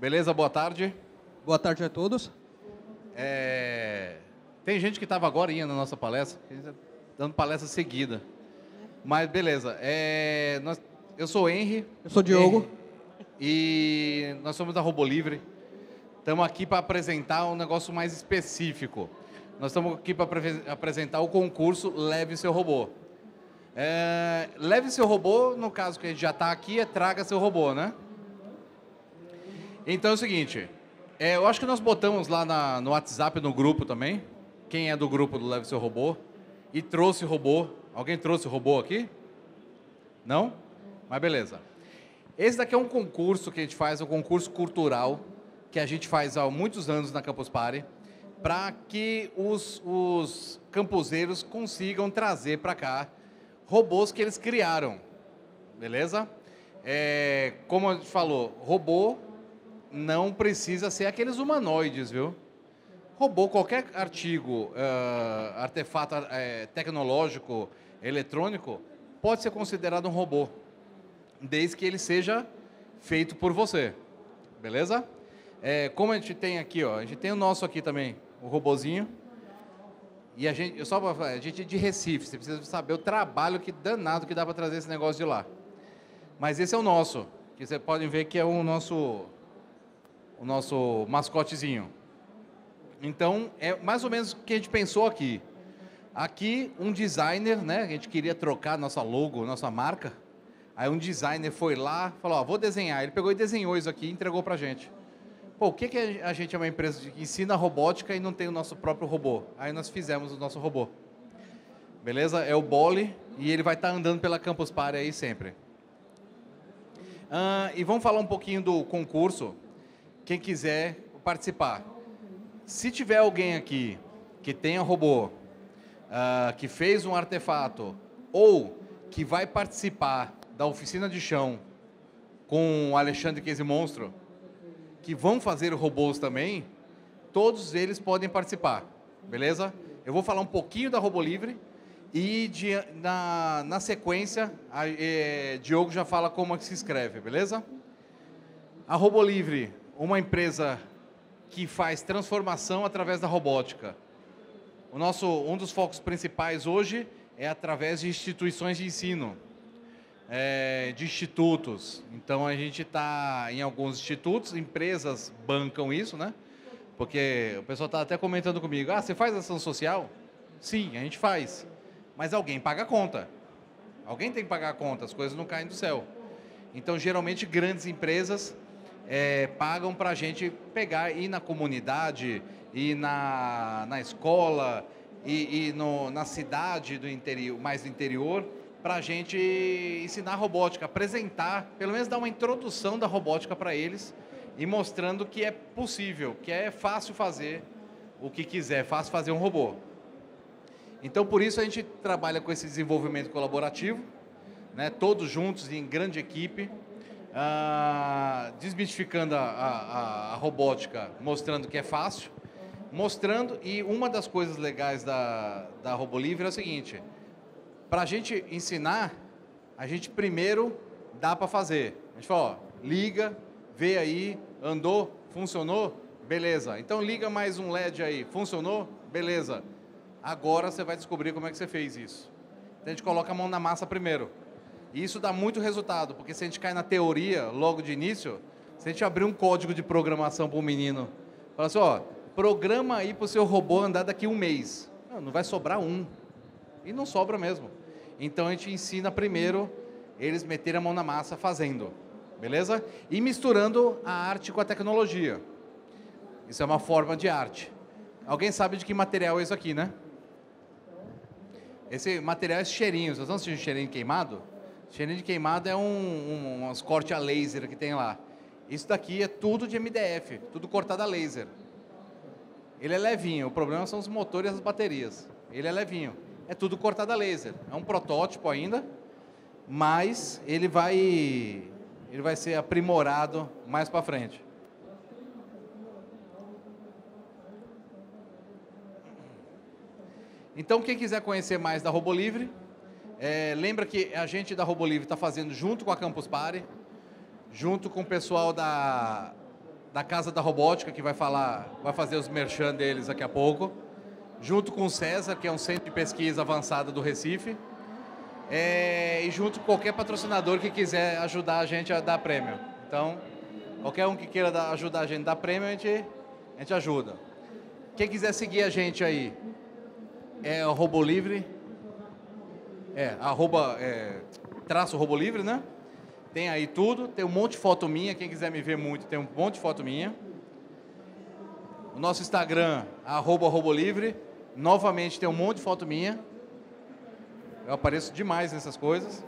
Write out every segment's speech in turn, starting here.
Beleza? Boa tarde. Boa tarde a todos. É, Tem gente que estava agora indo na nossa palestra, dando palestra seguida. Mas beleza. É, nós- Eu sou o Henry. Eu sou o Diogo. Henry, E nós somos da Robô Livre. Estamos aqui para apresentar um negócio mais específico. Nós estamos aqui para apresentar o concurso Leve Seu Robô. É, leve seu robô, no caso que a gente já está aqui, é traga seu robô, né? Então é o seguinte, é, eu acho que nós botamos lá na- no WhatsApp, no grupo também, quem é do grupo do Leve Seu Robô, e trouxe robô. Alguém trouxe robô aqui? Não? Mas beleza. Esse daqui é um concurso que a gente faz, um concurso cultural, que a gente faz há muitos anos na Campus Party, para que os, os campuseiros consigam trazer para cá robôs que eles criaram. Beleza? É, como a gente falou, robô não precisa ser aqueles humanoides, viu? Robô, qualquer artigo, eh, artefato eh, tecnológico, eletrônico, pode ser considerado um robô, desde que ele seja feito por você. Beleza? Eh, como a gente tem aqui, ó, a gente tem o nosso aqui também, o robozinho. E a gente, só pra a gente é de Recife, você precisa saber o trabalho que danado que dá para trazer esse negócio de lá. Mas esse é o nosso, que vocês podem ver que é o nosso o nosso mascotezinho. Então, é mais ou menos o que a gente pensou aqui. Aqui, um designer, né? A gente queria trocar nossa logo, nossa marca. Aí um designer foi lá, falou, ó, vou desenhar. Ele pegou e desenhou isso aqui e entregou pra gente. Pô, o que, que a gente é uma empresa que ensina robótica e não tem o nosso próprio robô? Aí nós fizemos o nosso robô. Beleza? É o Bole e ele vai estar andando pela Campus Party aí sempre. E vamos falar um pouquinho do concurso. Quem quiser participar. Se tiver alguém aqui que tenha robô, ah, que fez um artefato ou que vai participar da oficina de chão com o Alexandre Case Monstro, que vão fazer robôs também, todos eles podem participar, beleza? Eu vou falar um pouquinho da Robô Livre e de- na, na sequência, a, eh, Diogo já fala como é que se escreve, beleza? A Robô Livre, uma empresa que faz transformação através da robótica. O nosso, um dos focos principais hoje é através de instituições de ensino, é, de institutos. Então a gente está em alguns institutos, empresas bancam isso, né? Porque o pessoal está até comentando comigo: ah, você faz ação social? Sim, a gente faz. Mas alguém paga a conta. Alguém tem que pagar a conta, as coisas não caem do céu. Então, geralmente, grandes empresas eh, pagam para a gente pegar, ir na comunidade, ir na, na escola, e no, na cidade do interior, mais do interior, para a gente ensinar robótica, apresentar, pelo menos dar uma introdução da robótica para eles e mostrando que é possível, que é fácil fazer o que quiser, fácil fazer um robô. Então, por isso a gente trabalha com esse desenvolvimento colaborativo, né, todos juntos em grande equipe, ah, desmistificando a, a- a robótica, mostrando que é fácil, mostrando, e uma das coisas legais da, da é o seguinte, para a gente ensinar, a gente primeiro dá para fazer. A gente fala, ó, liga, vê aí, andou, funcionou, beleza. Então liga mais um LED aí, funcionou, beleza. Agora você vai descobrir como é que você fez isso. Então a gente coloca a mão na massa primeiro. E isso dá muito resultado, porque se a gente cai na teoria logo de início, se a gente abrir um código de programação para um menino, fala assim, ó, programa aí para o seu robô andar daqui um mês. Não, não vai sobrar um. E não sobra mesmo. Então a gente ensina primeiro eles meterem a mão na massa fazendo, beleza? E misturando a arte com a tecnologia. Isso é uma forma de arte. Alguém sabe de que material é isso aqui, né? Esse material é cheirinho. Vocês estão assistindo cheirinho queimado? Cheirinho de queimado é um, um, uns corte a laser que tem lá. Isso daqui é tudo de MDF, tudo cortado a laser. Ele é levinho, o problema são os motores e as baterias. Ele é levinho. É tudo cortado a laser. É um protótipo ainda, mas ele vai ele vai ser aprimorado mais para frente. Então, quem quiser conhecer mais da Robô Livre, é, lembra que a gente da Robô Livre está fazendo junto com a Campus Party, junto com o pessoal da, da Casa da Robótica, que vai falar, vai fazer os merchan deles daqui a pouco, junto com o César, que é um centro de pesquisa avançada do Recife, é, e junto com qualquer patrocinador que quiser ajudar a gente a dar prêmio. Então, qualquer um que queira dar, ajudar a gente a dar prêmio, a gente, a gente ajuda. Quem quiser seguir a gente aí, é o Robo Livre, é, arroba, é, traço Robo Livre, né? Tem aí tudo, tem um monte de foto minha, quem quiser me ver muito, tem um monte de foto minha. O nosso Instagram, arroba Robolivre, novamente tem um monte de foto minha. Eu apareço demais nessas coisas.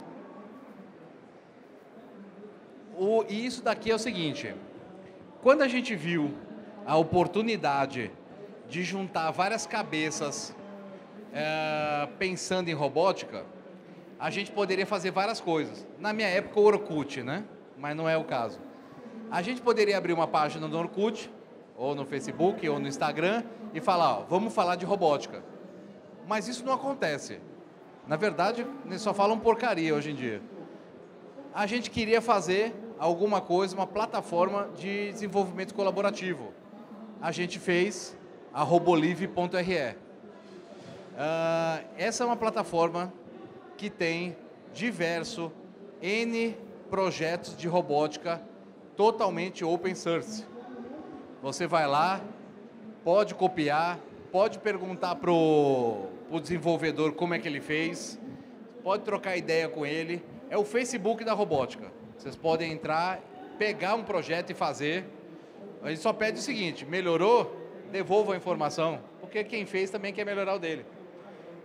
O, e isso daqui é o seguinte, quando a gente viu a oportunidade de juntar várias cabeças é, pensando em robótica, a gente poderia fazer várias coisas. Na minha época, o Orkut, né? Mas não é o caso. A gente poderia abrir uma página no Orkut, ou no Facebook, ou no Instagram, e falar, ó, vamos falar de robótica. Mas isso não acontece. Na verdade, eles só falam porcaria hoje em dia. A gente queria fazer alguma coisa, uma plataforma de desenvolvimento colaborativo. A gente fez a robolive.re. Uh, essa é uma plataforma que tem diverso N projetos de robótica totalmente open source. Você vai lá, pode copiar, pode perguntar para o desenvolvedor como é que ele fez, pode trocar ideia com ele. É o Facebook da robótica. Vocês podem entrar, pegar um projeto e fazer. A gente só pede o seguinte: melhorou, devolva a informação, porque quem fez também quer melhorar o dele.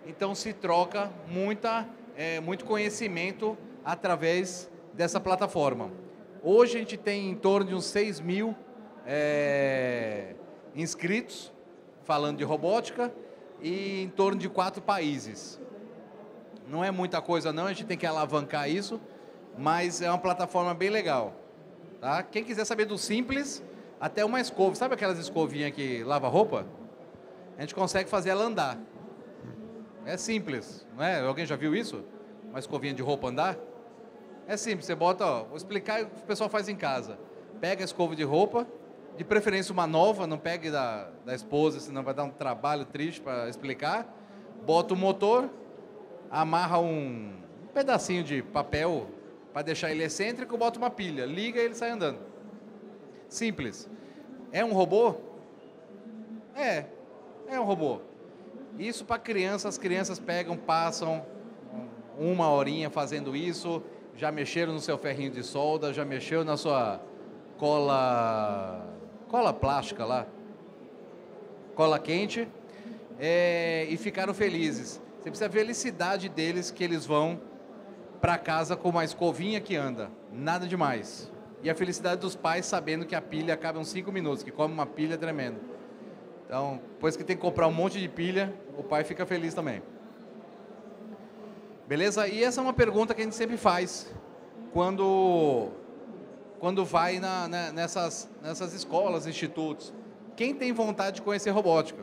Então se troca muita é, muito conhecimento através dessa plataforma. Hoje a gente tem em torno de uns 6 mil é, inscritos falando de robótica e em torno de quatro países. Não é muita coisa não, a gente tem que alavancar isso, mas é uma plataforma bem legal. Tá? Quem quiser saber do simples, até uma escova, sabe aquelas escovinhas que lava roupa? A gente consegue fazer ela andar. É simples, não é? Alguém já viu isso? Uma escovinha de roupa andar? É simples, você bota, ó, vou explicar o que o pessoal faz em casa. Pega a escova de roupa, de preferência uma nova, não pegue da, da esposa, senão vai dar um trabalho triste para explicar. Bota o motor, amarra um, um pedacinho de papel para deixar ele excêntrico, bota uma pilha, liga e ele sai andando. Simples. É um robô? É, é um robô. Isso para crianças, as crianças pegam, passam uma horinha fazendo isso, já mexeram no seu ferrinho de solda, já mexeu na sua cola, cola plástica lá, cola quente, é, e ficaram felizes. Você precisa ver a felicidade deles que eles vão para casa com uma escovinha que anda, nada demais. E a felicidade dos pais sabendo que a pilha acaba em 5 minutos, que come uma pilha tremenda. Então, depois que tem que comprar um monte de pilha, o pai fica feliz também. Beleza? E essa é uma pergunta que a gente sempre faz quando, quando vai na, na, nessas, nessas escolas, institutos. Quem tem vontade de conhecer robótica?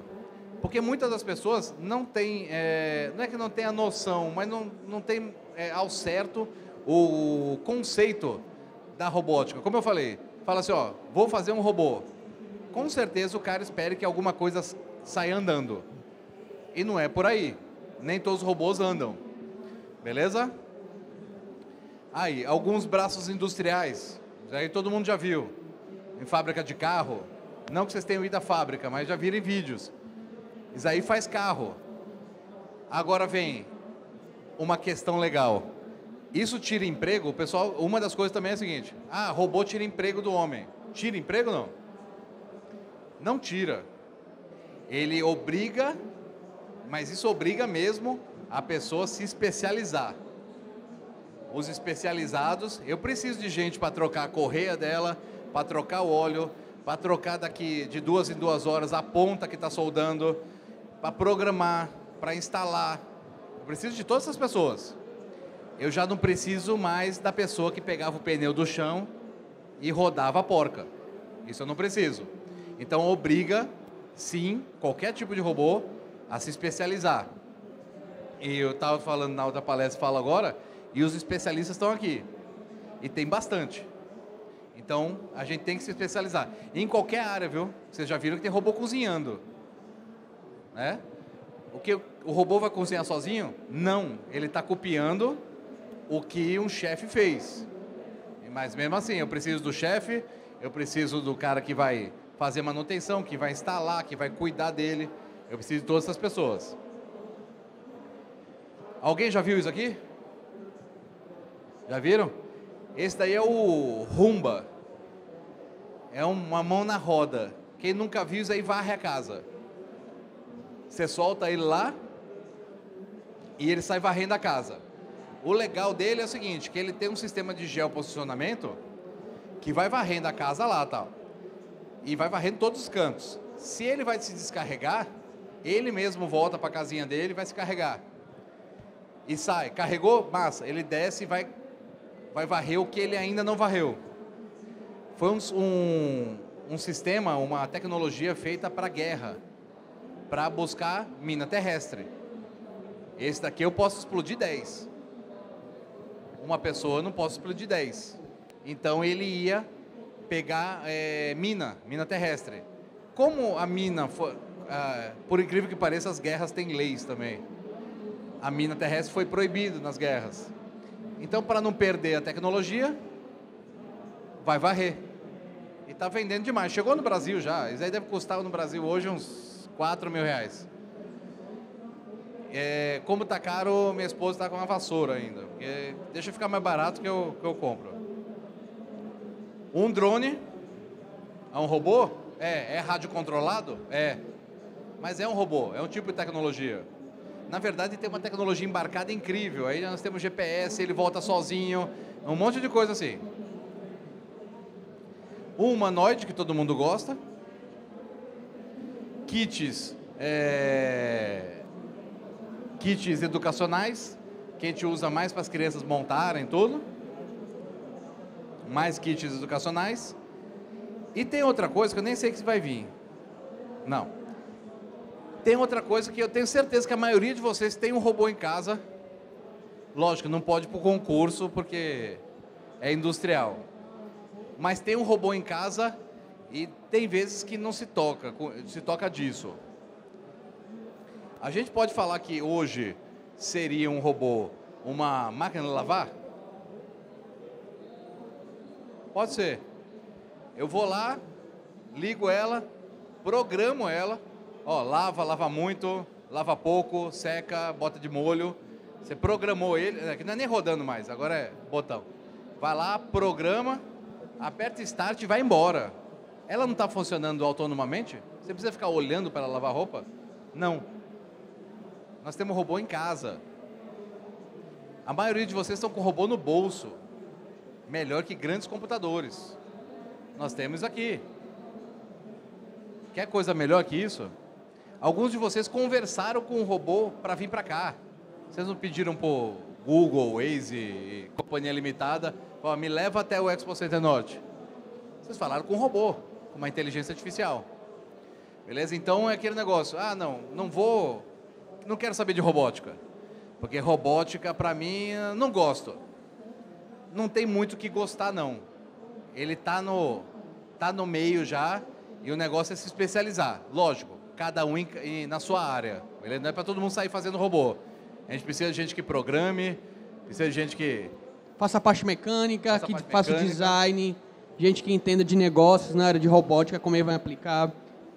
Porque muitas das pessoas não têm, é, não é que não tem a noção, mas não, não tem é, ao certo o conceito da robótica. Como eu falei, fala assim, ó, vou fazer um robô com certeza o cara espera que alguma coisa saia andando. E não é por aí. Nem todos os robôs andam. Beleza? Aí, alguns braços industriais. Aí todo mundo já viu. Em fábrica de carro. Não que vocês tenham ido à fábrica, mas já viram em vídeos. Isso aí faz carro. Agora vem uma questão legal. Isso tira emprego? O pessoal, uma das coisas também é a seguinte: ah, robô tira emprego do homem. Tira emprego não? Não tira. Ele obriga, mas isso obriga mesmo a pessoa a se especializar. Os especializados, eu preciso de gente para trocar a correia dela, para trocar o óleo, para trocar daqui de duas em duas horas a ponta que está soldando, para programar, para instalar. Eu preciso de todas essas pessoas. Eu já não preciso mais da pessoa que pegava o pneu do chão e rodava a porca. Isso eu não preciso. Então obriga, sim, qualquer tipo de robô a se especializar. E eu estava falando na outra palestra, falo agora, e os especialistas estão aqui. E tem bastante. Então, a gente tem que se especializar. Em qualquer área, viu? Vocês já viram que tem robô cozinhando. Né? O que o robô vai cozinhar sozinho? Não. Ele está copiando o que um chefe fez. Mas mesmo assim, eu preciso do chefe, eu preciso do cara que vai fazer manutenção, que vai instalar, que vai cuidar dele. Eu preciso de todas essas pessoas. Alguém já viu isso aqui? Já viram? Esse daí é o Rumba. É uma mão na roda. Quem nunca viu isso aí varre a casa. Você solta ele lá e ele sai varrendo a casa. O legal dele é o seguinte, que ele tem um sistema de geoposicionamento que vai varrendo a casa lá, tal. E vai varrendo todos os cantos. Se ele vai se descarregar, ele mesmo volta para a casinha dele e vai se carregar. E sai. Carregou? Massa. Ele desce e vai, vai varrer o que ele ainda não varreu. Foi um, um, um sistema, uma tecnologia feita para guerra, para buscar mina terrestre. Esse daqui eu posso explodir 10. Uma pessoa eu não posso explodir 10. Então ele ia pegar é, mina, mina terrestre. Como a mina, foi, por incrível que pareça, as guerras têm leis também. A mina terrestre foi proibida nas guerras. Então, para não perder a tecnologia, vai varrer. E está vendendo demais. Chegou no Brasil já. Isso aí deve custar no Brasil hoje uns 4 mil reais. É, como está caro, minha esposa está com uma vassoura ainda. Deixa ficar mais barato que eu, que eu compro. Um drone, é um robô? É. É rádio controlado? É. Mas é um robô, é um tipo de tecnologia. Na verdade, tem uma tecnologia embarcada incrível. Aí nós temos GPS, ele volta sozinho, um monte de coisa assim. Um humanoide, que todo mundo gosta. Kits, é... kits educacionais, que a gente usa mais para as crianças montarem tudo. Mais kits educacionais. E tem outra coisa que eu nem sei que vai vir. Não. Tem outra coisa que eu tenho certeza que a maioria de vocês tem um robô em casa. Lógico, não pode ir para o concurso porque é industrial mas tem um robô em casa e tem vezes que não se toca, se toca disso. A gente pode falar que hoje seria um robô uma máquina de lavar? Pode ser. Eu vou lá, ligo ela, programo ela, ó, lava, lava muito, lava pouco, seca, bota de molho. Você programou ele, é que não é nem rodando mais, agora é botão. Vai lá, programa, aperta Start e vai embora. Ela não está funcionando autonomamente? Você precisa ficar olhando para ela lavar roupa? Não. Nós temos robô em casa. A maioria de vocês estão com robô no bolso. Melhor que grandes computadores. Nós temos aqui. Quer coisa melhor que isso? Alguns de vocês conversaram com o robô para vir para cá. Vocês não pediram por Google, Waze, Companhia Limitada me leva até o Expo Center Norte. Vocês falaram com um robô, com uma inteligência artificial. Beleza? Então é aquele negócio. Ah, não, não vou, não quero saber de robótica. Porque robótica, para mim, não gosto. Não tem muito o que gostar, não. Ele está no, tá no meio já e o negócio é se especializar. Lógico, cada um em, na sua área. Beleza? Não é para todo mundo sair fazendo robô. A gente precisa de gente que programe, precisa de gente que faça a parte mecânica, faça que parte faça mecânica. o design, gente que entenda de negócios na área de robótica, como ele vai aplicar.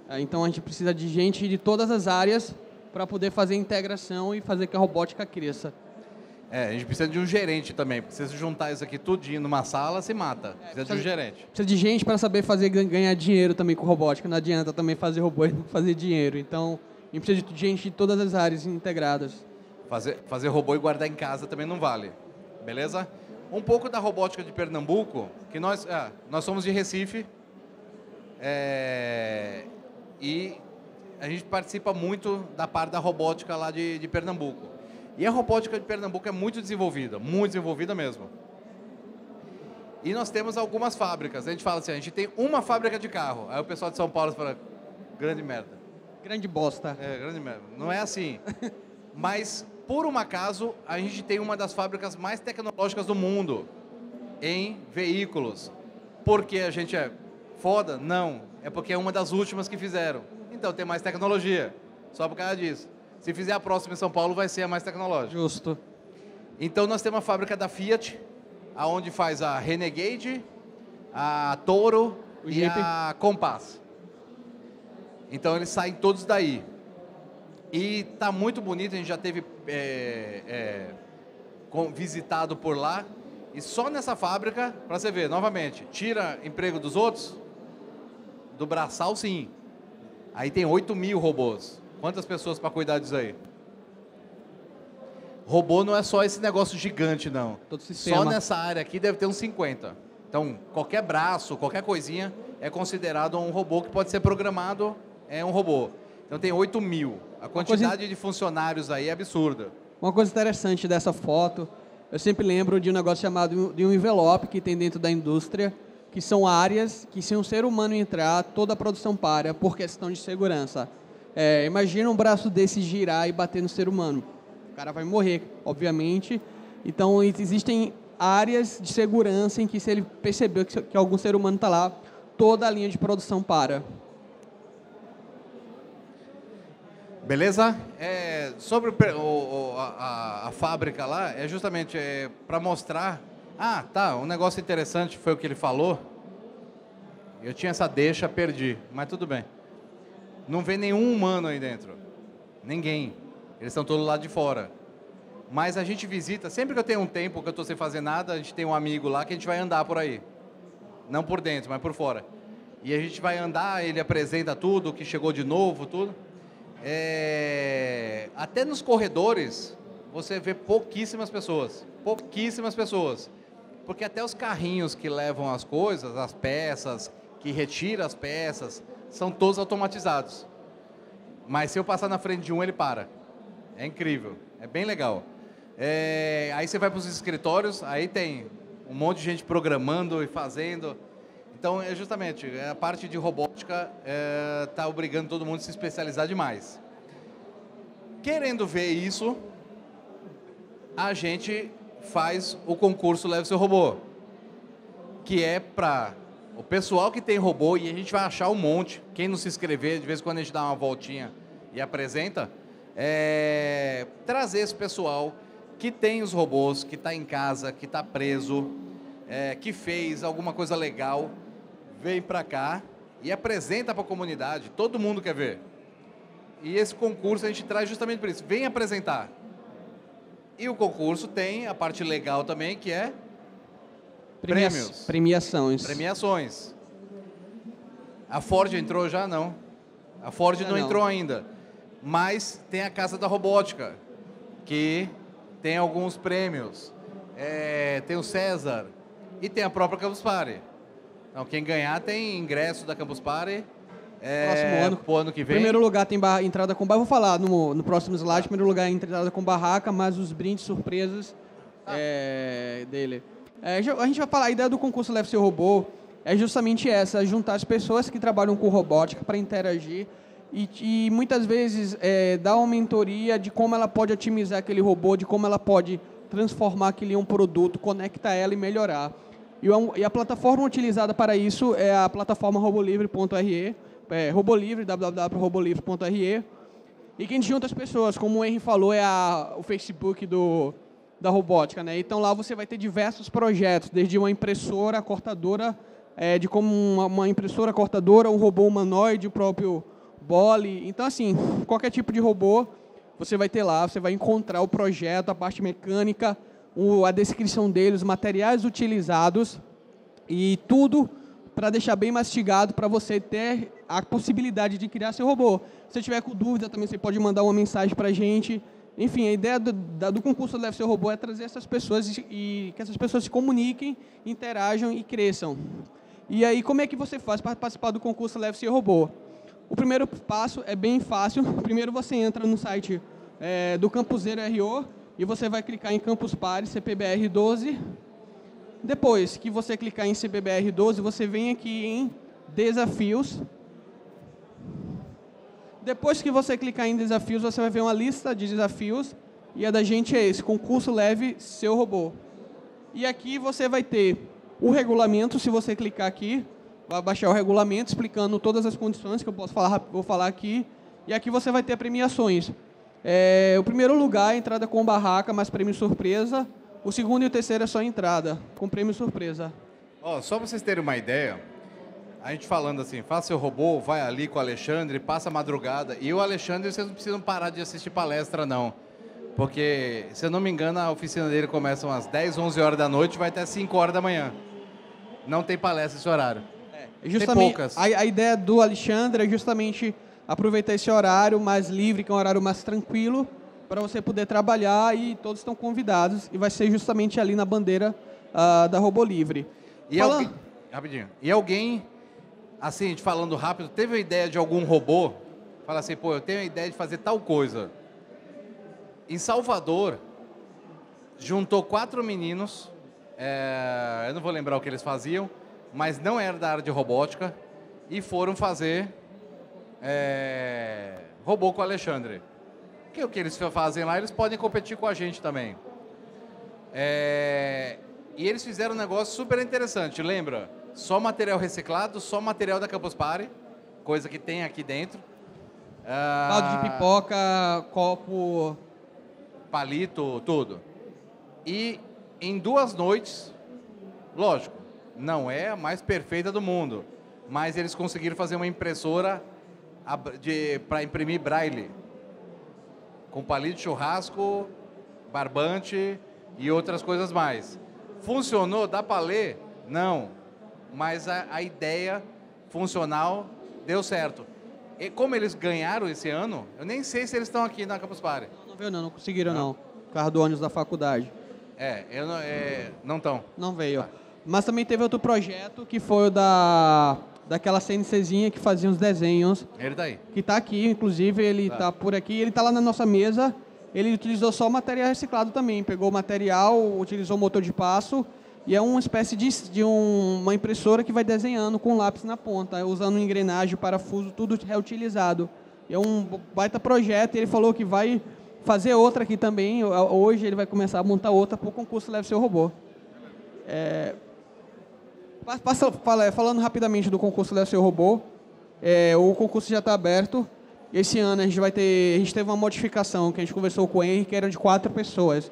É, então a gente precisa de gente de todas as áreas para poder fazer integração e fazer que a robótica cresça. É, a gente precisa de um gerente também, porque se você juntar isso aqui tudinho numa sala, se mata. Precisa, é, precisa de um gerente. Precisa de gente para saber fazer ganhar dinheiro também com robótica. Não adianta também fazer robô e não fazer dinheiro. Então, a gente precisa de gente de todas as áreas integradas. Fazer, fazer robô e guardar em casa também não vale. Beleza? um pouco da robótica de Pernambuco, que nós, ah, nós somos de Recife é, e a gente participa muito da parte da robótica lá de, de Pernambuco. E a robótica de Pernambuco é muito desenvolvida, muito desenvolvida mesmo. E nós temos algumas fábricas. A gente fala assim, a gente tem uma fábrica de carro. Aí o pessoal de São Paulo fala, grande merda. Grande bosta. É, grande merda. Não é assim. Mas por um acaso, a gente tem uma das fábricas mais tecnológicas do mundo em veículos. porque a gente é foda? Não. É porque é uma das últimas que fizeram. Então tem mais tecnologia. Só por causa disso. Se fizer a próxima em São Paulo, vai ser a mais tecnológica. Justo. Então nós temos uma fábrica da Fiat, aonde faz a Renegade, a Toro o e Jeep. a Compass. Então eles saem todos daí. E tá muito bonito, a gente já teve é, é, visitado por lá. E só nessa fábrica, para você ver, novamente, tira emprego dos outros, do braçal sim. Aí tem 8 mil robôs. Quantas pessoas para cuidar disso aí? Robô não é só esse negócio gigante, não. Todo sistema. Só nessa área aqui deve ter uns 50. Então, qualquer braço, qualquer coisinha é considerado um robô que pode ser programado, é um robô. Então tem 8 mil. A quantidade coisa... de funcionários aí é absurda. Uma coisa interessante dessa foto, eu sempre lembro de um negócio chamado de um envelope que tem dentro da indústria, que são áreas que se um ser humano entrar, toda a produção para por questão de segurança. É, imagina um braço desse girar e bater no ser humano. O cara vai morrer, obviamente. Então, existem áreas de segurança em que, se ele perceber que, que algum ser humano está lá, toda a linha de produção para. Beleza? É, sobre o, o, a, a, fábrica lá, é justamente é, para mostrar. Ah, tá, um negócio interessante foi o que ele falou. Eu tinha essa deixa, perdi, mas tudo bem. Não vê nenhum humano aí dentro. Ninguém. Eles estão todos lá de fora. Mas a gente visita, sempre que eu tenho um tempo que eu estou sem fazer nada, a gente tem um amigo lá que a gente vai andar por aí. Não por dentro, mas por fora. E a gente vai andar, ele apresenta tudo, o que chegou de novo, tudo. É... Até nos corredores, você vê pouquíssimas pessoas. Pouquíssimas pessoas. Porque até os carrinhos que levam as coisas, as peças, que retira as peças, são todos automatizados. Mas se eu passar na frente de um, ele para. É incrível, é bem legal. É, aí você vai para os escritórios, aí tem um monte de gente programando e fazendo. Então, é justamente, é a parte de robótica está é, obrigando todo mundo a se especializar demais. Querendo ver isso, a gente faz o concurso Leve Seu Robô, que é para o pessoal que tem robô, e a gente vai achar um monte. Quem não se inscrever, de vez em quando a gente dá uma voltinha e apresenta, é, trazer esse pessoal que tem os robôs, que está em casa, que está preso, é, que fez alguma coisa legal, vem para cá e apresenta para a comunidade. Todo mundo quer ver. E esse concurso a gente traz justamente por isso. Vem apresentar. E o concurso tem a parte legal também, que é Premia prêmios. Premiações. Premiações. A Ford entrou já? Não. A Ford não, não entrou ainda. Mas tem a Casa da Robótica, que tem alguns prêmios. É, tem o César e tem a própria Campus Party. Então, quem ganhar tem ingresso da Campus Party. É, próximo ano. Ano que vem. Primeiro lugar tem entrada com barraca. Vou falar no, no próximo slide. Primeiro lugar é entrada com barraca, mas os brindes surpresas ah. é, dele. É, a gente vai falar, a ideia do concurso Leve Seu Robô é justamente essa, juntar as pessoas que trabalham com robótica para interagir e, e, muitas vezes é, dar uma mentoria de como ela pode otimizar aquele robô, de como ela pode transformar aquele um produto, conectar ela e melhorar. E, e a plataforma utilizada para isso é a plataforma robolivre.re, é, robolivre, www.robolivre.re, e quem junta as pessoas, como o Henry falou, é a, o Facebook do, da robótica. Né? Então lá você vai ter diversos projetos, desde uma impressora cortadora, é, de como uma, uma, impressora cortadora, um robô humanoide, o próprio Bole. Então, assim, qualquer tipo de robô você vai ter lá, você vai encontrar o projeto, a parte mecânica, o, a descrição dele, os materiais utilizados e tudo para deixar bem mastigado para você ter a possibilidade de criar seu robô. Se tiver com dúvida também, você pode mandar uma mensagem para a gente. Enfim, a ideia do, do concurso Leve Seu Robô é trazer essas pessoas e, e que essas pessoas se comuniquem, interajam e cresçam. E aí, como é que você faz para participar do concurso Leve Seu Robô? O primeiro passo é bem fácil. Primeiro você entra no site é, do Campuseiro RO e você vai clicar em Campus Party CPBR 12. Depois que você clicar em CPBR 12, você vem aqui em Desafios depois que você clicar em desafios, você vai ver uma lista de desafios e a da gente é esse, concurso leve seu robô. E aqui você vai ter O regulamento, se você clicar aqui, vai baixar o regulamento explicando todas as condições que eu posso falar, vou falar aqui. E aqui você vai ter premiações. É, o primeiro lugar, entrada com barraca, mais prêmio surpresa. O segundo e o terceiro é só entrada, com prêmio surpresa. Oh, só para vocês terem uma ideia, a gente falando assim, faça seu robô, vai ali com o Alexandre, passa a madrugada. E o Alexandre, vocês não precisam parar de assistir palestra, não. Porque, se eu não me engano, a oficina dele começa umas 10, 11 horas da noite vai até 5 horas da manhã. Não tem palestra esse horário. É, justamente, tem poucas. A, a ideia do Alexandre é justamente aproveitar esse horário mais livre, que é um horário mais tranquilo, para você poder trabalhar e todos estão convidados. E vai ser justamente ali na bandeira uh, da Robô Livre. E Fala... alguém, rapidinho. E alguém, assim, a gente falando rápido, teve a ideia de algum robô? Fala assim, pô, eu tenho a ideia de fazer tal coisa. Em Salvador, juntou quatro meninos, é, eu não vou lembrar o que eles faziam, mas não era da área de robótica, e foram fazer é, robô com o Alexandre. Que o que eles fazem lá, eles podem competir com a gente também. É, e eles fizeram um negócio super interessante, lembra? Só material reciclado, só material da Campus Party, coisa que tem aqui dentro. Balde de pipoca, copo... Palito, tudo. E em duas noites, lógico, não é a mais perfeita do mundo, mas eles conseguiram fazer uma impressora para imprimir braille. Com palito de churrasco, barbante e outras coisas mais. Funcionou? Dá para ler? Não. Mas a, a, ideia funcional deu certo. E como eles ganharam esse ano, eu nem sei se eles estão aqui na Campus Party. Não, não veio não, não conseguiram não. não. Carro do ônibus da faculdade. É, eu não é, estão. Não veio. Ah. Mas também teve outro projeto que foi o da daquela CNCzinha que fazia os desenhos. Ele tá aí. Que tá aqui, inclusive, ele tá, tá por aqui, ele tá lá na nossa mesa. Ele utilizou só material reciclado também. Pegou material, utilizou motor de passo e é uma espécie de, de um, uma impressora que vai desenhando com lápis na ponta, usando engrenagem, parafuso, tudo reutilizado. É um baita projeto e ele falou que vai fazer outra aqui também. Hoje ele vai começar a montar outra para o concurso Leve Seu Robô. É, Passa, fala, falando rapidamente do concurso Leve Seu Robô, é, o concurso já está aberto. Esse ano a gente vai ter, a gente teve uma modificação que a gente conversou com o Henrique, que era de quatro pessoas.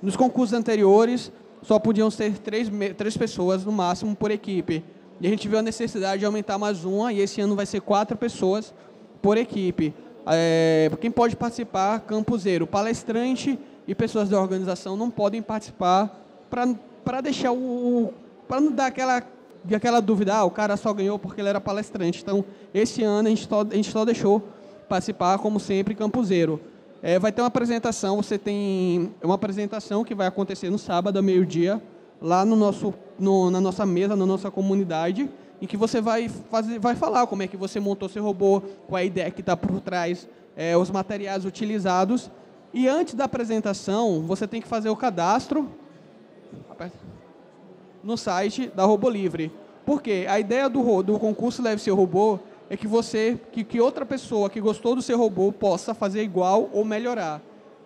Nos concursos anteriores só podiam ser três, três pessoas no máximo por equipe. E a gente viu a necessidade de aumentar mais uma e esse ano vai ser quatro pessoas por equipe. É, quem pode participar, campuseiro, palestrante e pessoas da organização não podem participar para deixar o, para não dar aquela, aquela dúvida, ah, o cara só ganhou porque ele era palestrante. Então, esse ano a gente só, a gente só deixou participar, como sempre, campuseiro. É, vai ter uma apresentação, você tem uma apresentação que vai acontecer no sábado, ao meio-dia, lá no nosso, no, na nossa mesa, na nossa comunidade, em que você vai, fazer, vai falar como é que você montou seu robô, qual é a ideia que está por trás, é, os materiais utilizados. E antes da apresentação, você tem que fazer o cadastro. No site da Robô Livre. Porque a ideia do, do concurso Leve Seu Robô é que você, que, que outra pessoa que gostou do seu robô possa fazer igual ou melhorar.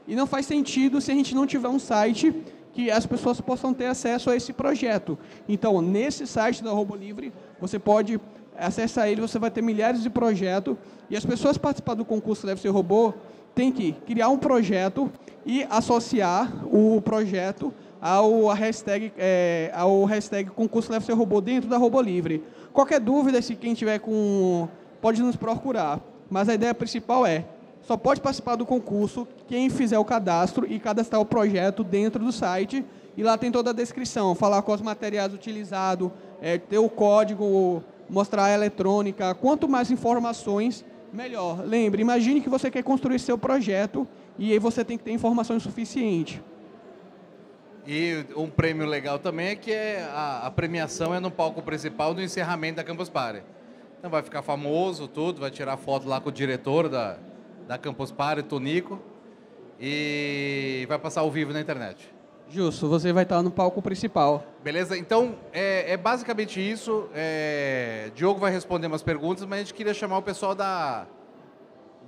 E não faz sentido se a gente não tiver um site que as pessoas possam ter acesso a esse projeto. Então, nesse site da Robô Livre, você pode acessar ele, você vai ter milhares de projetos, e as pessoas participando do concurso Leve Seu Robô têm que criar um projeto e associar o projeto ao hashtag, é, ao hashtag concurso Leve Seu Robô dentro da Robô Livre. Qualquer dúvida, se quem tiver com... pode nos procurar. Mas a ideia principal é, só pode participar do concurso quem fizer o cadastro e cadastrar o projeto dentro do site. E lá tem toda a descrição, falar os materiais utilizados, é, ter o código, mostrar a eletrônica. Quanto mais informações, melhor. Lembre, imagine que você quer construir seu projeto e aí você tem que ter informações suficientes. E um prêmio legal também é que é a, a, premiação é no palco principal do encerramento da Campus Party. Então vai ficar famoso, tudo, vai tirar foto lá com o diretor da, da Campus Party, Tonico, e vai passar ao vivo na internet. Justo, você vai estar no palco principal. Beleza? Então, é, é basicamente isso. É, Diogo vai responder umas perguntas, mas a gente queria chamar o pessoal da,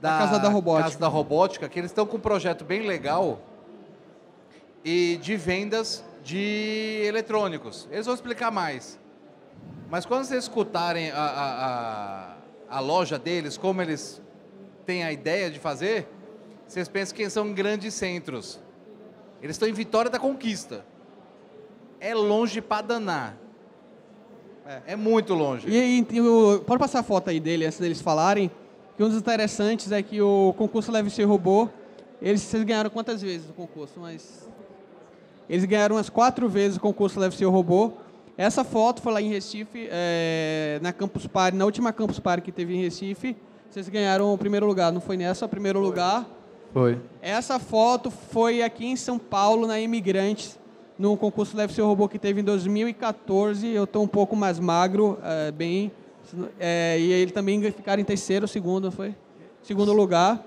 da, da Casa da Robótica. Casa da Robótica, que eles estão com um projeto bem legal e de vendas de eletrônicos. Eles vão explicar mais. Mas quando vocês escutarem a, a, a, a loja deles, como eles têm a ideia de fazer, vocês pensam que são grandes centros. Eles estão em Vitória da Conquista. É longe para danar. É. é. muito longe. E, e, o, pode passar a foto aí dele antes deles falarem. Que um dos interessantes é que o concurso Leve Ser Robô, eles vocês ganharam quantas vezes o concurso? Mas eles ganharam umas quatro vezes o concurso Leve Seu Robô. Essa foto foi lá em Recife, é, na Campus Party, na última Campus Party que teve em Recife. Vocês ganharam o primeiro lugar, não foi nessa? O primeiro foi. lugar. Foi. Essa foto foi aqui em São Paulo, na Imigrantes, no concurso Leve Seu Robô que teve em 2014. Eu estou um pouco mais magro, é, bem. É, e ele também ficaram em terceiro, segundo, foi? Segundo lugar.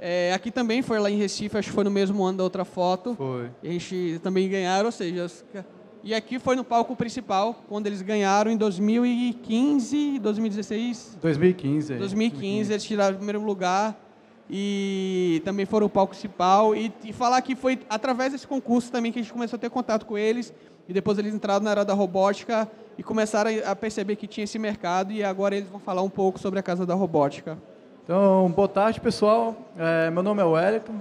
É, aqui também foi lá em Recife, acho que foi no mesmo ano da outra foto. Foi. E a gente também ganharam, ou seja, e aqui foi no palco principal, quando eles ganharam em 2015, 2016? 2015. 2015, 2015. eles tiraram o primeiro lugar e também foram o palco principal. E, e, falar que foi através desse concurso também que a gente começou a ter contato com eles. E depois eles entraram na área da robótica e começaram a perceber que tinha esse mercado. E agora eles vão falar um pouco sobre a Casa da Robótica. Então, boa tarde, pessoal. É, meu nome é Wellington.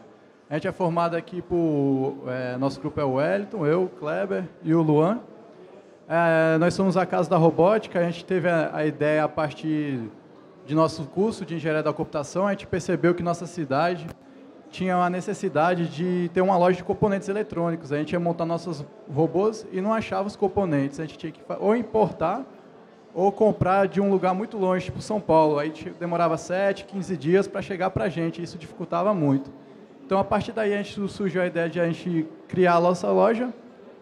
A gente é formado aqui por. É, nosso grupo é o Wellington, eu, Kleber e o Luan. É, nós somos a Casa da Robótica. A gente teve a, a, ideia a partir de nosso curso de Engenharia da Computação. A gente percebeu que nossa cidade tinha a necessidade de ter uma loja de componentes eletrônicos. A gente ia montar nossos robôs e não achava os componentes. A gente tinha que ou importar ou comprar de um lugar muito longe, tipo São Paulo. Aí demorava 7, 15 dias para chegar para a gente, isso dificultava muito. Então, a partir daí, a gente surgiu a ideia de a gente criar a nossa loja,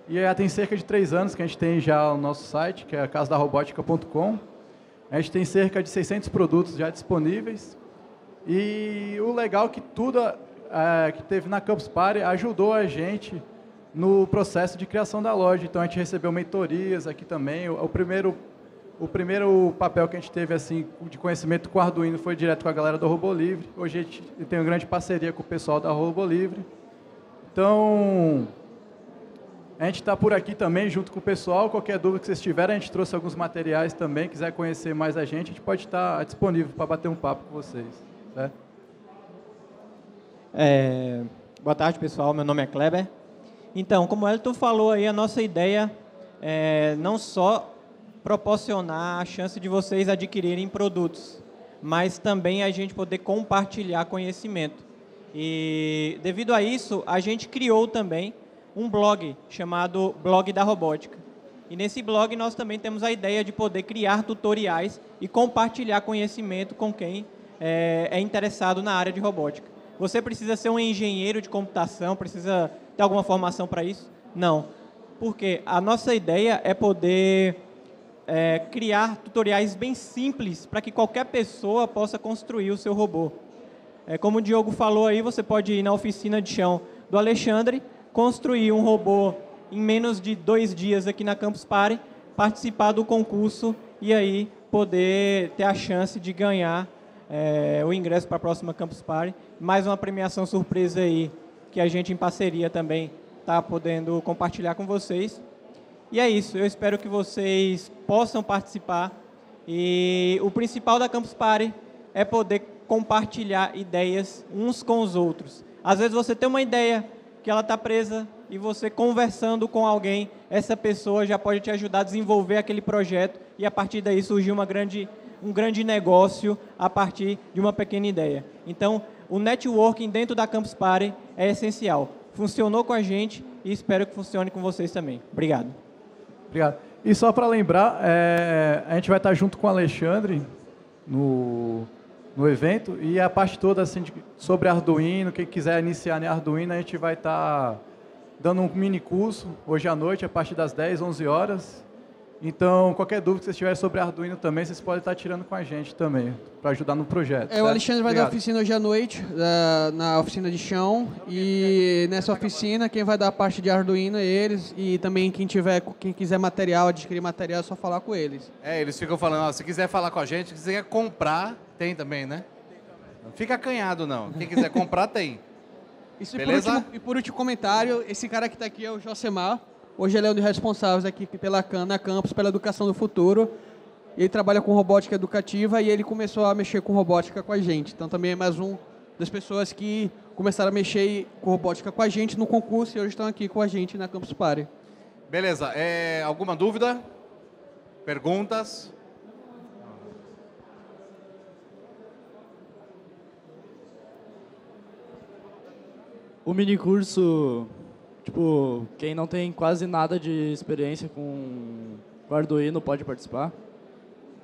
e já tem cerca de três anos que a gente tem já o nosso site, que é casadarobótica.com. A gente tem cerca de 600 produtos já disponíveis. E o legal é que tudo é, que teve na Campus Party ajudou a gente no processo de criação da loja. Então, a gente recebeu mentorias aqui também. O, o primeiro o primeiro papel que a gente teve assim de conhecimento com o Arduino foi direto com a galera do Robô Livre. Hoje a gente tem uma grande parceria com o pessoal da Robô Livre. Então, a gente está por aqui também junto com o pessoal. Qualquer dúvida que vocês tiverem, a gente trouxe alguns materiais também. Quiser conhecer mais a gente, a gente pode estar disponível para bater um papo com vocês. Certo? É, boa tarde, pessoal. Meu nome é Kleber. Então, como o Elton falou aí, a nossa ideia é não só proporcionar a chance de vocês adquirirem produtos, mas também a gente poder compartilhar conhecimento. E devido a isso, a gente criou também um blog chamado Blog da Robótica. E nesse blog nós também temos a ideia de poder criar tutoriais e compartilhar conhecimento com quem é, é interessado na área de robótica. Você precisa ser um engenheiro de computação, precisa ter alguma formação para isso? Não. Porque a nossa ideia é poder é, criar tutoriais bem simples para que qualquer pessoa possa construir o seu robô. É, como o Diogo falou aí, você pode ir na oficina de chão do Alexandre, construir um robô em menos de dois dias aqui na Campus Party, participar do concurso e aí poder ter a chance de ganhar é, o ingresso para a próxima Campus Party. Mais uma premiação surpresa aí que a gente em parceria também está podendo compartilhar com vocês. E é isso, eu espero que vocês possam participar. E o principal da Campus Party é poder compartilhar ideias uns com os outros. Às vezes você tem uma ideia que ela está presa e você conversando com alguém, essa pessoa já pode te ajudar a desenvolver aquele projeto e a partir daí surgir uma grande, um grande negócio a partir de uma pequena ideia. Então, o networking dentro da Campus Party é essencial. Funcionou com a gente e espero que funcione com vocês também. Obrigado. Obrigado. E só para lembrar, é, a gente vai estar junto com o Alexandre no, no evento e a parte toda assim, de, sobre Arduino, quem quiser iniciar em Arduino, a gente vai estar dando um mini curso hoje à noite, a partir das 10, 11 horas. Então, qualquer dúvida que vocês tiverem sobre Arduino também, vocês podem estar tirando com a gente também, para ajudar no projeto. É, o Alexandre vai Obrigado. dar oficina hoje à noite, na oficina de chão. E nessa oficina, quem vai dar a parte de Arduino é eles. E também quem tiver, quem quiser material, adquirir material, é só falar com eles. É, eles ficam falando, ó, se quiser falar com a gente, se quiser comprar, tem também, né? Não fica acanhado, não. Quem quiser comprar, tem. Isso, Beleza? E por, último, e por último comentário, esse cara que está aqui é o Josemar. Hoje ele é um dos responsáveis aqui pela Cana Campus, pela educação do futuro. Ele trabalha com robótica educativa e ele começou a mexer com robótica com a gente. Então também é mais um das pessoas que começaram a mexer com robótica com a gente no concurso e hoje estão aqui com a gente na Campus Party. Beleza. É, alguma dúvida? Perguntas? O mini curso, tipo, quem não tem quase nada de experiência com, com Arduino pode participar?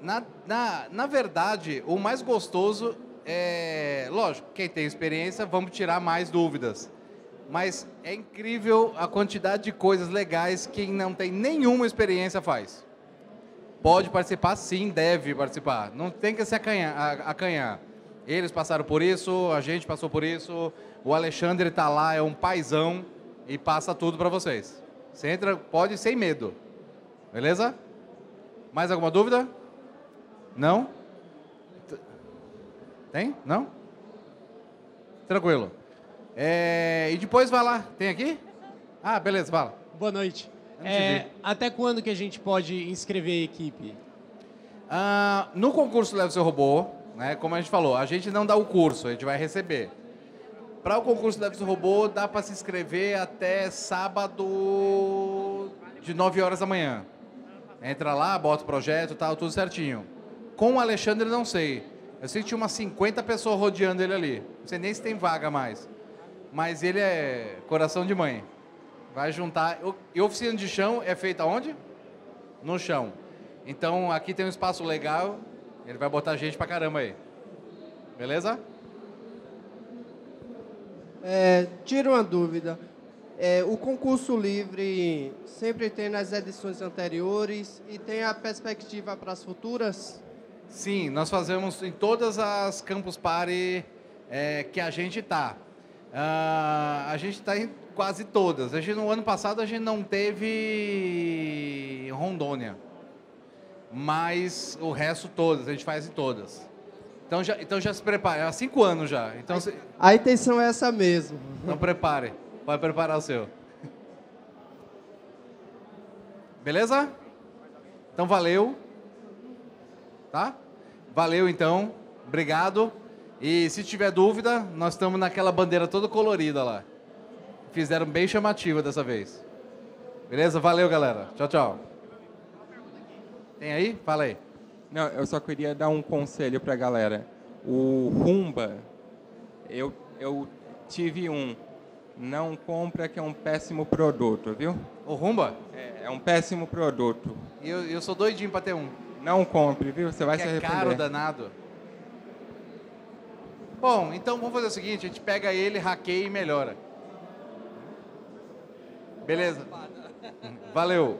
Na, na, na verdade, o mais gostoso é. Lógico, quem tem experiência, vamos tirar mais dúvidas. Mas é incrível a quantidade de coisas legais que quem não tem nenhuma experiência faz. Pode participar, sim, deve participar. Não tem que se acanhar. acanhar. Eles passaram por isso, a gente passou por isso. O Alexandre está lá, é um paizão e passa tudo para vocês. Você entra, pode sem medo. Beleza? Mais alguma dúvida? Não? Tem? Não? Tranquilo. É, e depois vai lá. Tem aqui? Ah, beleza, fala. Boa noite. É, até quando que a gente pode inscrever a equipe? Ah, no concurso Leve Seu Robô, né, como a gente falou, a gente não dá o curso, a gente vai receber. Para o concurso Leve Seu Robô, dá para se inscrever até sábado de 9 horas da manhã. Entra lá, bota o projeto, tal, tudo certinho. Com o Alexandre, não sei. Eu sei que tinha umas 50 pessoas rodeando ele ali. Não sei nem se tem vaga mais. Mas ele é coração de mãe. Vai juntar. E oficina de chão é feita onde? No chão. Então aqui tem um espaço legal. Ele vai botar gente pra caramba aí. Beleza? É, tira uma dúvida. É, o concurso livre sempre tem nas edições anteriores e tem a perspectiva para as futuras? Sim, nós fazemos em todas as Campus Party é, que a gente está. Uh, ah, a gente está em quase todas. A gente, no ano passado a gente não teve Rondônia, mas o resto todas, a gente faz em todas. Então já, então já se prepare, há cinco anos já. Então, se... A intenção é essa mesmo. Então prepare, pode preparar o seu. Beleza? Então valeu. Tá? Valeu então, obrigado. E se tiver dúvida, nós estamos naquela bandeira toda colorida lá. Fizeram bem chamativa dessa vez. Beleza? Valeu, galera. Tchau, tchau. Tem aí? Fala aí. Não, eu só queria dar um conselho para a galera. O Rumba, eu, eu tive um. Não compra que é um péssimo produto, viu? O Rumba? É, é um péssimo produto. E eu, eu sou doidinho para ter um. Não compre, viu? Você vai que se arrepender. É caro danado. Bom, então vamos fazer o seguinte, a gente pega ele, hackeia e melhora. Beleza? Valeu.